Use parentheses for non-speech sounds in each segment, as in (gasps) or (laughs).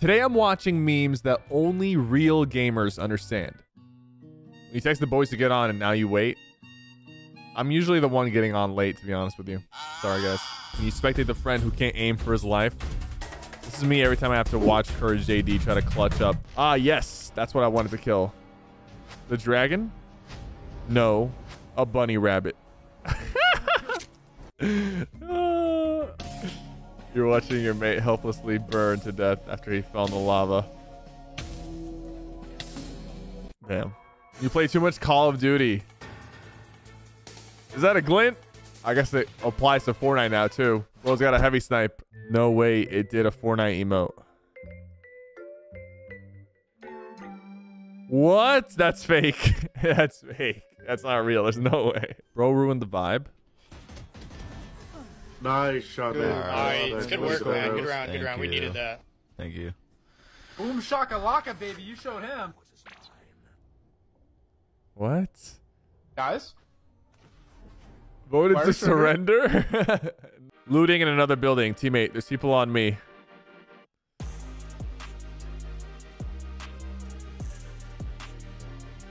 Today I'm watching memes that only real gamers understand. You text the boys to get on and now you wait. I'm usually the one getting on late, to be honest with you. Sorry, guys. When you spectate the friend who can't aim for his life. This is me every time I have to watch Courage JD try to clutch up. Ah, yes. That's what I wanted to kill. The dragon? No. A bunny rabbit. (laughs) You're watching your mate helplessly burn to death after he fell in the lava. Damn. You play too much Call of Duty. Is that a glint? I guess it applies to Fortnite now too. Bro's got a heavy snipe. No way it did a Fortnite emote. What? That's fake. (laughs) That's fake. That's not real. There's no way. Bro ruined the vibe. Nice shot, man. All right, it's good work, man. Good Nice. round, good Thank round. We needed that. Thank you. Boom shaka shakalaka, baby. You showed him. What? Guys? Voted Fire to sugar? surrender? (laughs) Looting in another building. Teammate, there's people on me.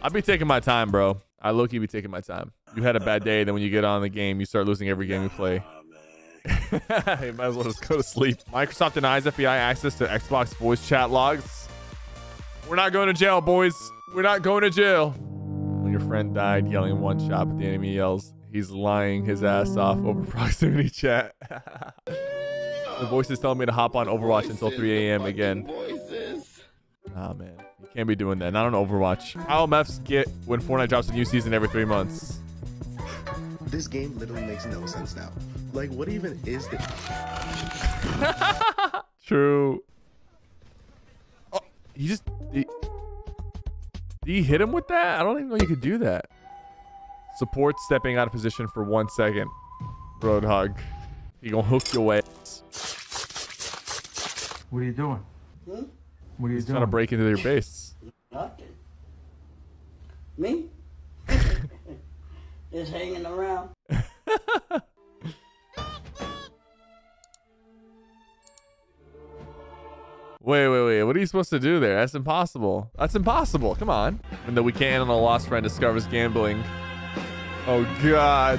I'll be taking my time, bro. I low key be taking my time. You had a bad day, then when you get on the game, you start losing every game you play. (laughs) you might as well just go to sleep. Microsoft denies FBI access to Xbox voice chat logs. We're not going to jail, boys. We're not going to jail. When your friend died yelling one shot, but the enemy yells, he's lying his ass off over (laughs) proximity chat. (laughs) the voice is telling me to hop on Overwatch until 3 a.m. again. Oh man, you can't be doing that. Not on Overwatch. How MFs get when Fortnite drops a new season every three months? This game literally makes no sense now. Like, what even is this? (laughs) True. Oh, he just. He, did he hit him with that? I don't even know you could do that. Support stepping out of position for one second. Roadhog. He gonna hook your ass. What are you doing? Hmm? What are you He's doing? trying to break into your base. Nothing. Me? (laughs) (laughs) Just hanging around. Wait, wait, wait. What are you supposed to do there? That's impossible. That's impossible. Come on. And then we can't and a lost friend discovers gambling. Oh, God.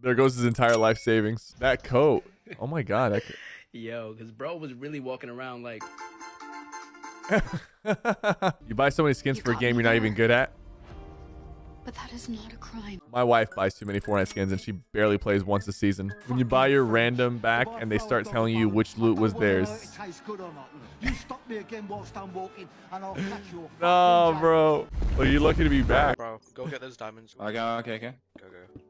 There goes his entire life savings. That coat. Oh, my God. That coat. (laughs) Yo, because bro was really walking around like, (laughs) you buy so many skins for a game you're not even good at. But that is not a crime. My wife buys too many Fortnite skins and she barely plays once a season. When you buy your random back and they start telling you which loot was theirs. No, (laughs) bro. Well, you're lucky to be back. Bro, go get those diamonds. Okay, okay, okay. Go, go.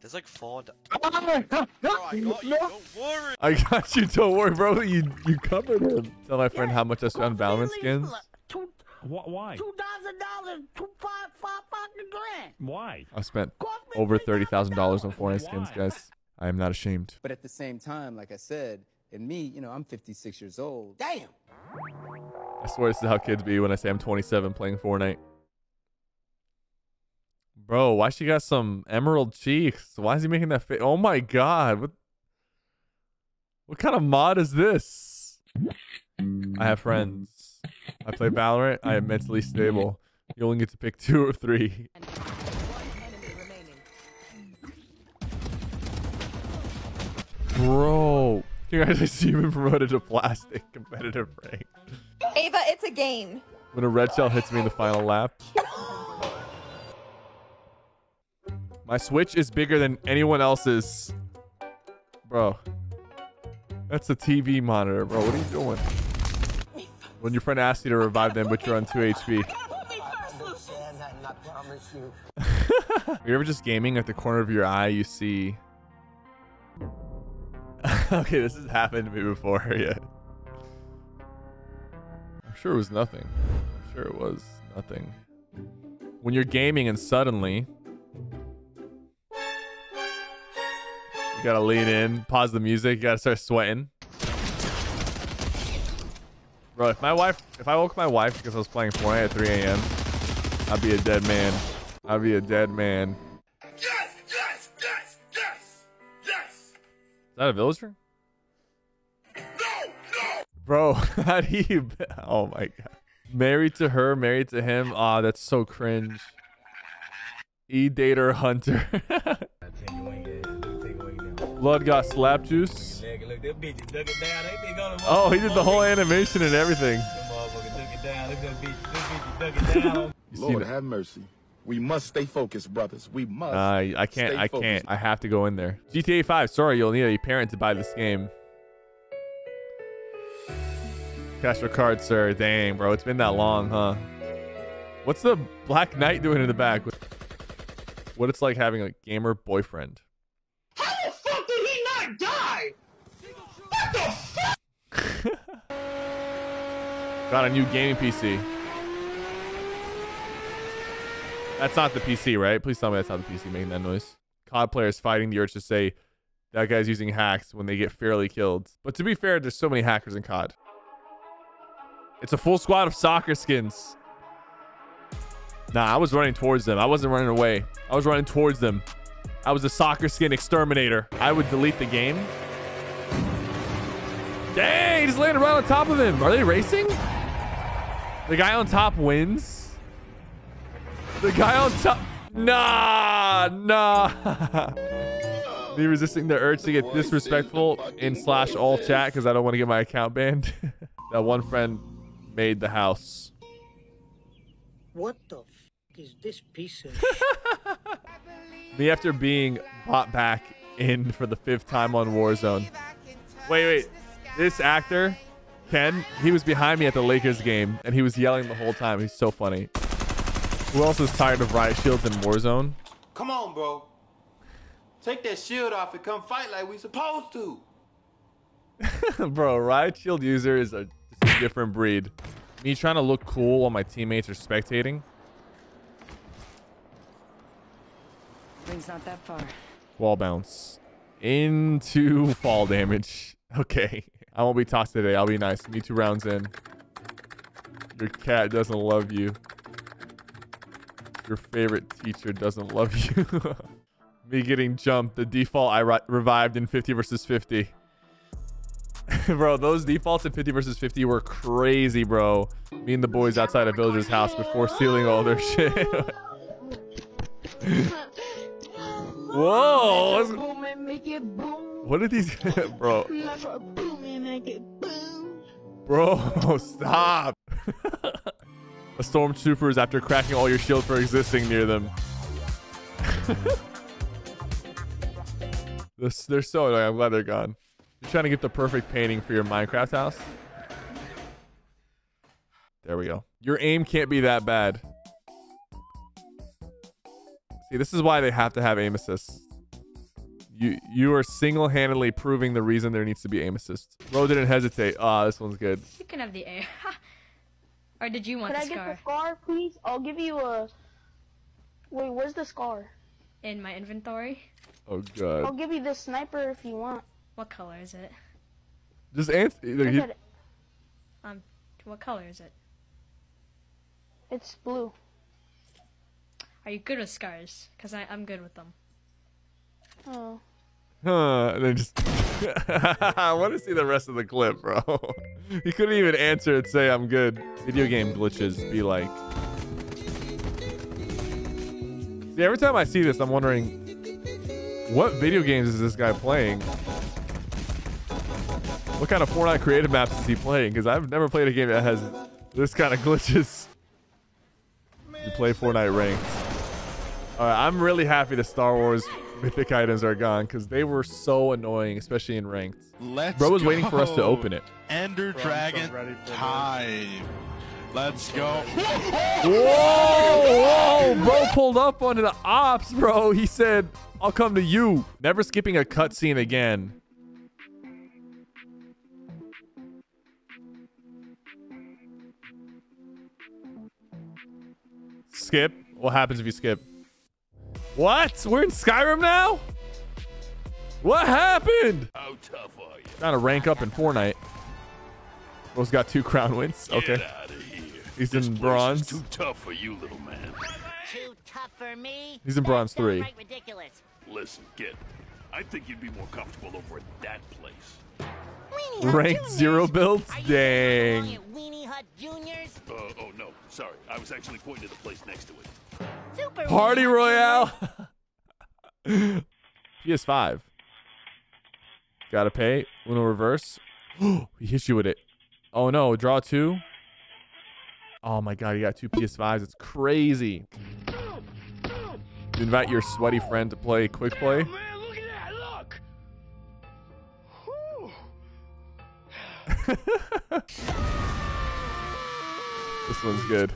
There's like four. Di- Bro, I got you. Don't worry. I got you. Don't worry, bro. You you covered him. Tell my friend how much I spent on Valorant skins. Why? Two thousand dollars, two five five fucking grand. Why? I spent over thirty thousand dollars on Fortnite skins, guys. I am not ashamed. But at the same time, like I said, and me, you know, I'm 56 years old. Damn. I swear this is how kids be when I say I'm 27 playing Fortnite. Bro, why she got some emerald cheeks? Why is he making that face? Oh my god. What What kind of mod is this? I have friends. I play Valorant. I am mentally stable. You only get to pick two or three. Bro. you Congratulations, you've been promoted to plastic competitive rank. Ava, it's a game. When a red shell hits me in the final lap. My Switch is bigger than anyone else's. Bro. That's a TV monitor, bro. What are you doing? When your friend asks you to revive them, but you're on 2 HP. (laughs) You're ever just gaming at the corner of your eye, you see. (laughs) okay, this has happened to me before, (laughs) yeah. I'm sure it was nothing. I'm sure it was nothing. When you're gaming and suddenly. You gotta lean in, pause the music, you gotta start sweating. Bro, if my wife, if I woke my wife because I was playing Fortnite at 3 a.m., I'd be a dead man. I'd be a dead man. Yes, yes, yes, yes, yes. Is that a villager? No, no. Bro, (laughs) how do you? Oh my god. Married to her, married to him. Ah, that's so cringe. E dater hunter. (laughs) Blood got slap juice. Oh, he did the whole animation and everything. (laughs) You see Lord have mercy. We must stay focused, brothers. We must. Uh, I can't. stay I focused. can't. I have to go in there. GTA 5. Sorry, you'll need a parent to buy this game. Cash your card, sir. Dang, bro, it's been that long, huh? What's the Black Knight doing in the back? What it's like having a gamer boyfriend. How the fuck did he not die? What the fuck? Got a new gaming PC. That's not the PC, right? Please tell me that's not the PC making that noise. COD players fighting the urge to say that guy's using hacks when they get fairly killed. But to be fair, there's so many hackers in COD. It's a full squad of soccer skins. Nah, I was running towards them. I wasn't running away. I was running towards them. I was a soccer skin exterminator. I would delete the game. Dang, he just landed right on top of him. Are they racing? The guy on top wins. The guy on top. Nah, nah. (laughs) Me resisting the urge to get disrespectful in slash all chat because I don't want to get my account banned. (laughs) that one friend made the house. What the f is this piece of (laughs) Me after being bought back in for the fifth time on Warzone. Wait, wait. This actor, Ken, he was behind me at the Lakers game and he was yelling the whole time. He's so funny. Who else is tired of riot shields in Warzone? Come on, bro. Take that shield off and come fight like we supposed to. (laughs) Bro, riot shield user is a, a different breed. Me trying to look cool while my teammates are spectating. Ring's not that far. Wall bounce. Into fall damage. (laughs) Okay. I won't be tossed today. I'll be nice. Me two rounds in. Your cat doesn't love you. Your favorite teacher doesn't love you. (laughs) Me getting jumped. The default I revived in 50 versus 50. (laughs) bro, those defaults in 50 versus 50 were crazy, bro. Me and the boys outside of Villager's house before stealing all their (laughs) shit. Whoa! What are these, bro? Bro, (laughs) stop. (laughs) A stormtrooper is after cracking all your shield for existing near them. (laughs) This, they're so annoying. I'm glad they're gone. You're trying to get the perfect painting for your Minecraft house. There we go. Your aim can't be that bad. See, this is why they have to have aim assist. You you are single-handedly proving the reason there needs to be aim assist. Bro didn't hesitate. Ah, this one's good. You can have the A. (laughs) or did you want Could the I get the scar, please? I'll give you a. Wait, where's the scar? In my inventory. Oh God. I'll give you the sniper if you want. What color is it? Just answer. Look He, it. Um, what color is it? It's blue. Are you good with scars? Cause I I'm good with them. Oh. huh? And then just. (laughs) I want to see the rest of the clip, bro. (laughs) he couldn't even answer and say I'm good. Video game glitches be like. See, every time I see this, I'm wondering, what video games is this guy playing? What kind of Fortnite creative maps is he playing? Because I've never played a game that has this kind of glitches. You play Fortnite ranked. Alright, I'm really happy the Star Wars (laughs) mythic items are gone because they were so annoying, especially in ranked. Let's Bro was waiting for us to open it. Ender Dragon time. Let's go. (laughs) Whoa, whoa, bro pulled up onto the ops, bro. He said, I'll come to you. Never skipping a cutscene again. Skip? What happens if you skip? What? We're in Skyrim now? What happened? How tough are you? Trying to rank up in Fortnite. Bro's got two crown wins. Okay. outta here. He's This in place is bronze. Too tough for you, little man. Too tough for me? He's in bronze three. Right ridiculous. Listen, kid. I think you'd be more comfortable over at that place. Ranked zero builds? Dang. Uh, oh no, sorry. I was actually pointing to the place next to it. Party Royale. (laughs) PS5. Gotta pay. Uno reverse. (gasps) he hits you with it. Oh no, draw two. Oh my god, you got two PS5s. It's crazy. You invite your sweaty friend to play quick play. (laughs) this one's good.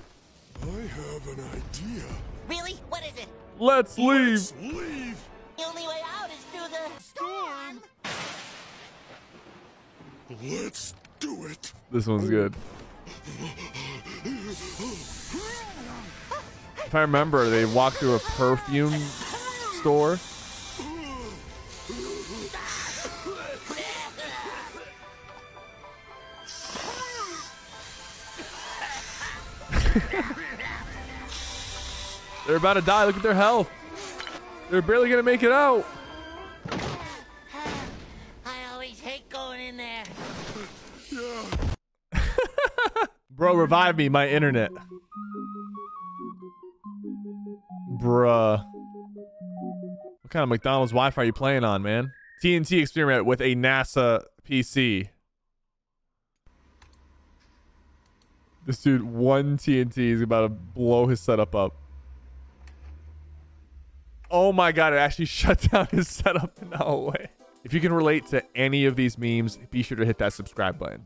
I have an idea. Really? What is it? Let's leave. Leave. The only way out is through the storm. Let's do it. This one's good. If I remember, they walked through a perfume store. (laughs) They're about to die. Look at their health. They're barely gonna make it out. (laughs) I always hate going in there. (laughs) Bro, revive me. My internet. Bruh. What kind of McDonald's Wi-Fi are you playing on, man? TNT experiment with a NASA PC. This dude, one TNT is about to blow his setup up. Oh my god, it actually (laughs) shut down his setup. In (laughs) no way. If you can relate to any of these memes, be sure to hit that subscribe button.